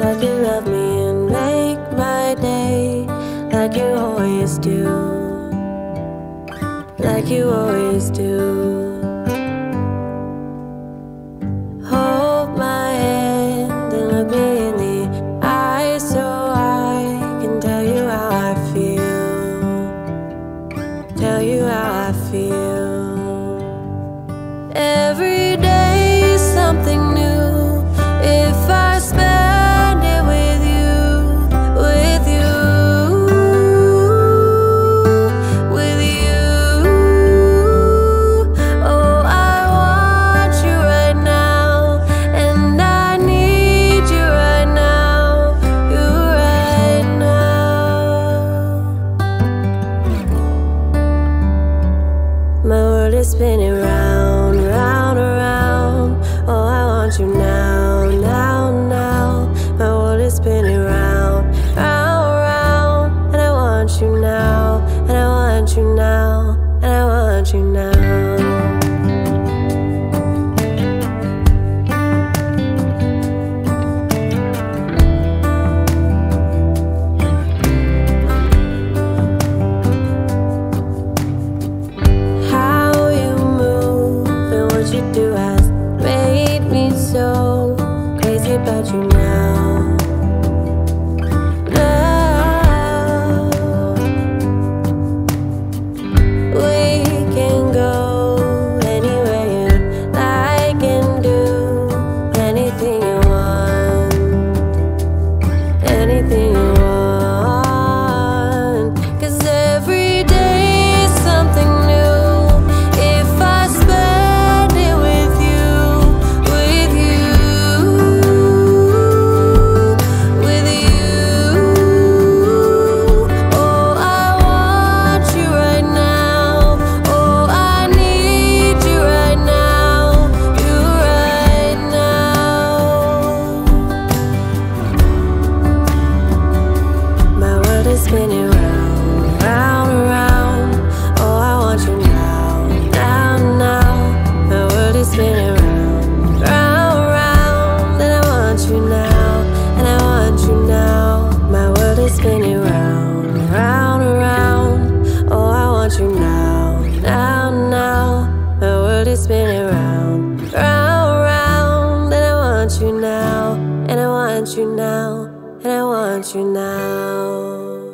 like you love me and make my day, like you always do, like you always do. Want you. now, and I want you now.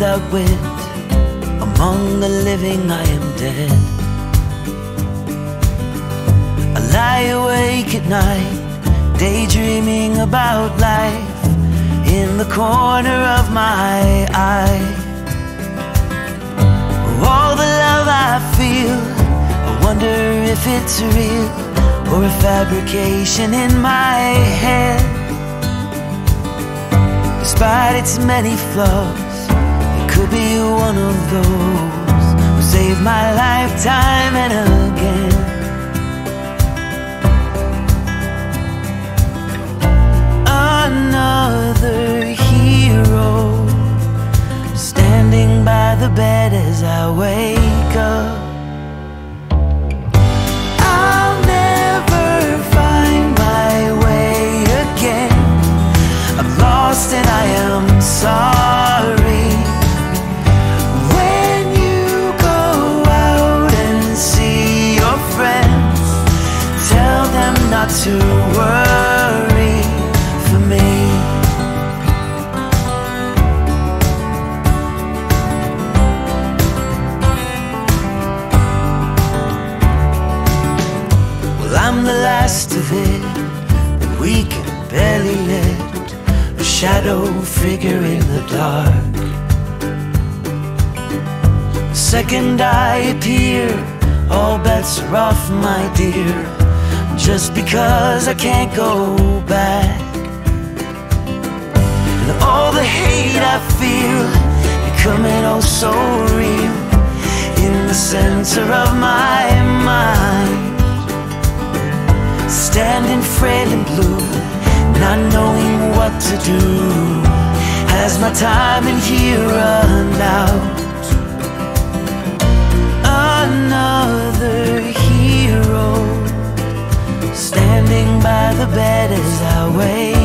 Without wit. Among the living, I am dead. I lie awake at night, daydreaming about life in the corner of my eye. All the love I feel, I wonder if it's real or a fabrication in my head. Despite its many flaws, be one of those who saved my life time and again. Another hero standing by the bed as I wake up. To worry for me. Well, I'm the last of it, weak and barely lit, a shadow figure in the dark. Second I appear, all bets are off, my dear, just because I can't go back. And all the hate I feel, becoming oh so real, in the center of my mind. Standing frail and blue, not knowing what to do. Has my time in here run out? The bed as I wake